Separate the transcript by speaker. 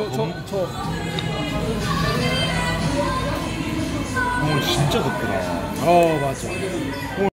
Speaker 1: 저, 저, 저.
Speaker 2: 오늘 진짜 덥구나.
Speaker 1: 어, 맞아.